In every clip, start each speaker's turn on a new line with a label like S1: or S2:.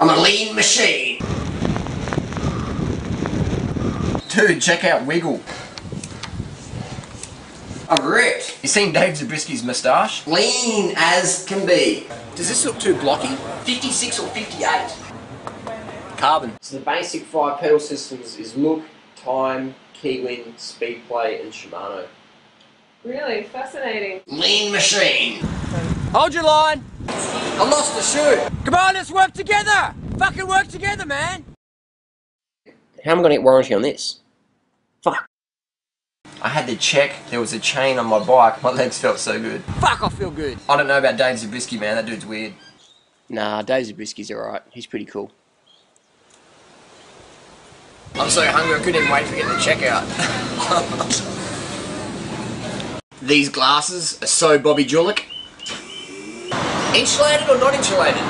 S1: I'm a lean machine. Dude, check out Wiggle. I'm ripped. You seen Dave Zabriskie's moustache? Lean as can be. Does this look too blocky? 56 or 58? Carbon.
S2: So the basic five pedal systems is look, time, Keywin, speed play, and Shimano.
S3: Really fascinating.
S1: Lean machine.
S4: Hold your line.
S1: I lost the shoe.
S4: Come on, let's work together. Fucking work together, man.
S2: How am I going to get warranty on this? Fuck.
S1: I had to check. There was a chain on my bike. My legs felt so good.
S4: Fuck, I feel good.
S1: I don't know about Dave Zabriskie, man. That dude's weird.
S2: Nah, Dave Zabriskie's alright. He's pretty cool.
S1: I'm so hungry I couldn't even wait to get the checkout. These glasses are so Bobby Julich. Insulated or not insulated?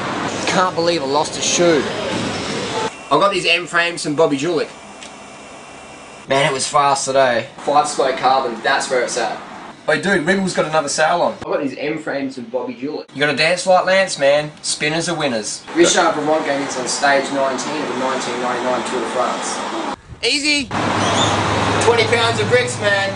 S2: Can't believe I lost a shoe.
S1: I got these M frames from Bobby Julich. Man, it was fast today. Five spoke carbon, that's where it's at. Wait, dude, Wiggle's got another sale on.
S2: I got these M frames from Bobby Julich.
S1: You gotta dance like Lance, man. Spinners are winners. Richard Vermont gave this on stage 19 of the 1999 Tour de France. Easy. 20 pounds of bricks, man.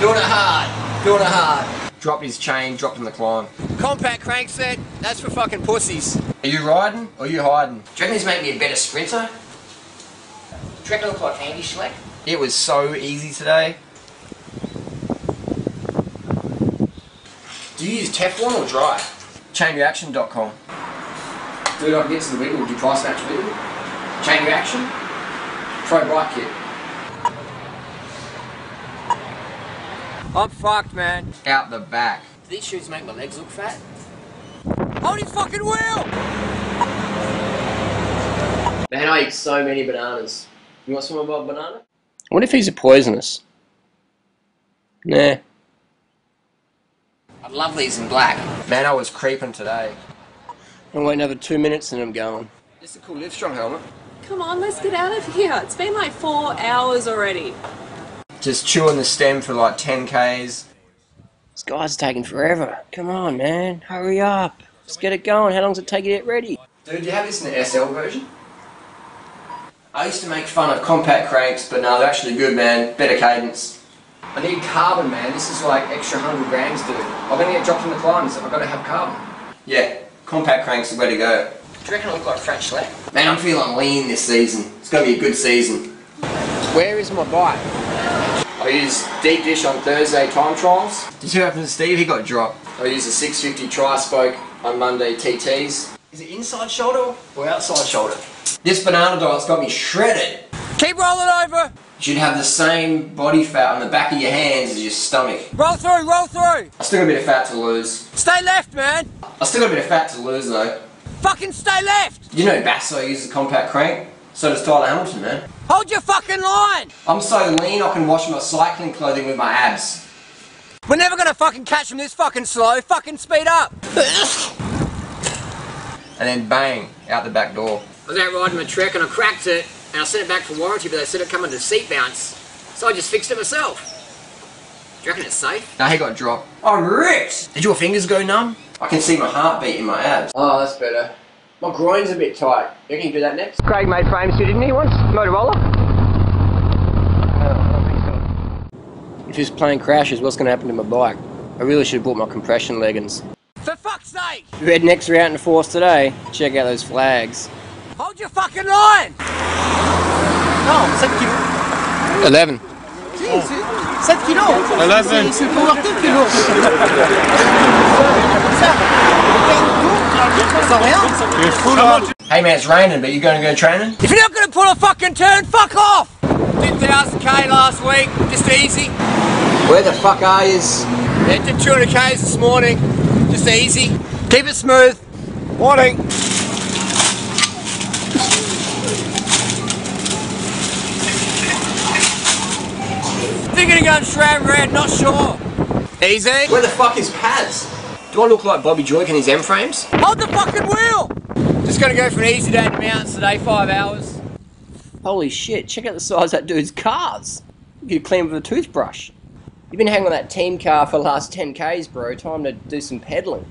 S1: Doing it hard. Doing it hard. Dropped his chain, dropped in the climb. Compact crankset, that's for fucking pussies. Are you riding or are you hiding? Do you reckon this make me a better sprinter? Do you reckon I look like Andy Schleck? It was so easy today. Do you use Teflon or dry? Chainreaction.com. Dude, I can get to the wiggle. Do you price match wiggle? Chain reaction? Pro bike kit.
S4: I'm fucked, man.
S1: Out the back. Do these shoes make my legs look fat?
S4: Hold his fucking wheel.
S2: Man, I eat so many bananas. You want some of my banana? What if he's a poisonous? Nah.
S1: I love these in black. Man, I was creeping today.
S2: I'm waiting another two minutes and I'm going.
S1: This is a cool Livestrong helmet.
S3: Come on, let's get out of here. It's been like four hours already.
S1: Just chewing the stem for like 10 Ks.
S2: This guy's taking forever. Come on, man. Hurry up. Let's get it going. How long does it take to get ready?
S1: Dude, do you have this in the SL version? I used to make fun of compact cranks, but no, they're actually good, man. Better cadence. I need carbon, man. This is like extra 100 grams, dude. I'm gonna get dropped in the climbs. So I've gotta have carbon. Yeah, compact cranks are the way to go. Do you reckon I look like Frank Schleck? Man, I'm feeling lean this season. It's gonna be a good season.
S2: Where is my bike?
S1: I use deep dish on Thursday time trials. Did you happen what happened to Steve? He got dropped. I use a 650 tri-spoke on Monday TTs. Is it inside shoulder or outside shoulder? This banana diet's got me shredded.
S4: Keep rolling over.
S1: You should have the same body fat on the back of your hands as your stomach.
S4: Roll through, roll through.
S1: I still got a bit of fat to lose.
S4: Stay left, man.
S1: I still got a bit of fat to lose though.
S4: Fucking stay left.
S1: You know Basso uses a compact crank? So does Tyler Hamilton, man.
S4: Hold your fucking line.
S1: I'm so lean I can wash my cycling clothing with my abs.
S4: We're never gonna fucking catch him this fucking slow. Fucking speed up.
S1: And then bang, out the back door.
S5: I was out riding my trek and I cracked it and I sent it back for warranty, but they said it come under seat bounce. So I just fixed it myself. Do you reckon it's safe?
S1: No, he got dropped. I'm ripped! Did your fingers go numb? I can see my heartbeat in my abs.
S2: Oh, that's better. My groin's a bit tight. You can do that next?
S4: Craig made frames too, didn't he, once? Motorola?
S2: If this plane crashes, what's going to happen to my bike? I really should have bought my compression leggings.
S4: For fuck's sake!
S2: Rednecks are out in the force today. Check out those flags.
S4: Hold your fucking line!
S1: Non, 7 kilos.
S2: 11.
S1: 7 kilos
S6: 11.
S1: C'est pour 2 kilos Sans rien
S6: You're full on.
S1: Hey man, it's raining, but you gonna go training?
S4: If you're not gonna pull a fucking turn, fuck off! 10,000k last week, just easy.
S1: Where the fuck are yous?
S4: Then did 200k's this morning, just easy. Keep it smooth. Morning. Thinking of going SRAM Red, not sure. Easy.
S1: Where the fuck is Paz? Do I look like Bobby Joyke in his M frames?
S4: Hold the fucking wheel! Just gonna go for an easy day in the mountains today, five hours.
S2: Holy shit, check out the size of that dude's cars. You could clean with a toothbrush. You've been hanging on that team car for the last 10k's, bro. Time to do some pedaling.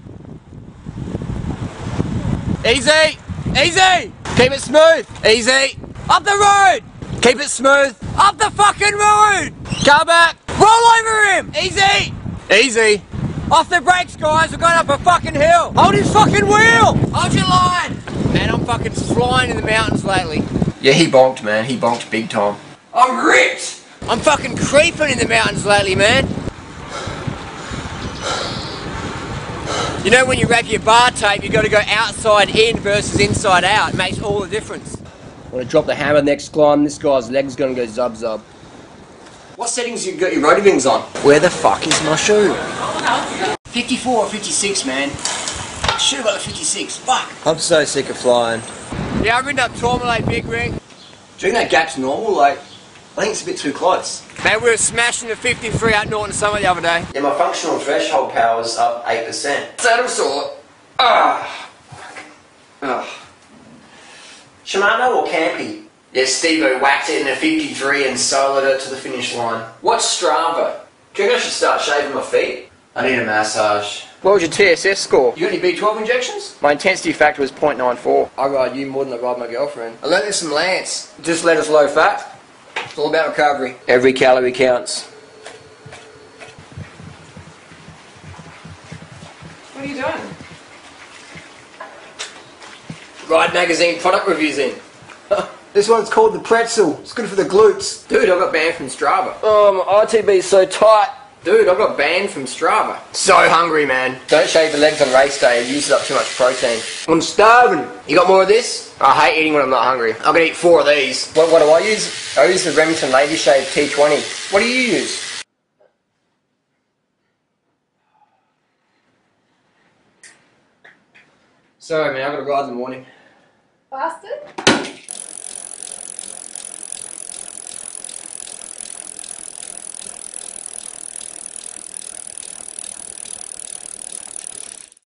S4: Easy! Easy! Keep it smooth. Easy. Up the road. Keep it smooth. Up the fucking road. Go back. Roll over him. Easy. Easy. Off the brakes, guys. We're going up a fucking hill. Hold his fucking wheel. Hold your line. Man, I'm fucking flying in the mountains lately.
S1: Yeah, he bonked, man. He bonked big time.
S4: I'm ripped. I'm fucking creeping in the mountains lately, man. You know when you wrap your bar tape, you got to go outside in versus inside out. It makes all the difference.
S2: Want to drop the hammer next climb? This guy's leg's gonna go zub zub.
S1: What settings you got your Rotor rings on?
S2: Where the fuck is my shoe?
S1: 54 or 56, man. Should've got the 56. Fuck.
S6: I'm so sick of flying.
S4: Yeah, I've ridden up Tourmalet Big Ring.
S1: Do you think that gap's normal? Like, I think it's a bit too close.
S4: Man, we were smashing the 53 out Norton Summit the other day.
S1: Yeah, my functional threshold power's up 8%. So that'll sort. Ah. Ah. Shimano or Campy? Yeah, Steve whacked it in a 53 and soloed it to the finish line. What's Strava? Do you think I should start shaving my feet? I need a massage.
S2: What was your TSS score?
S1: You got any B12 injections?
S2: My intensity factor was 0.94. I ride you more than I ride my girlfriend.
S1: I learned this from Lance. Just let us low fat. It's all about recovery.
S2: Every calorie counts.
S3: What are you doing?
S1: Ride magazine product reviews in.
S6: This one's called the pretzel. It's good for the glutes.
S1: Dude, I got banned from Strava.
S2: Um, oh, my ITB's so tight.
S1: Dude, I got banned from Strava. So hungry, man. Don't shave your legs on race day. It uses up too much protein.
S2: I'm starving.
S1: You got more of this? I hate eating when I'm not hungry. I'm gonna eat four of these. What, what do I use? I use the Remington Lady Shave T20. What do you use? Sorry, man. I've gotta ride in the morning.
S3: Bastard?